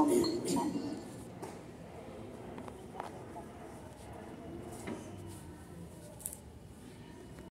我们。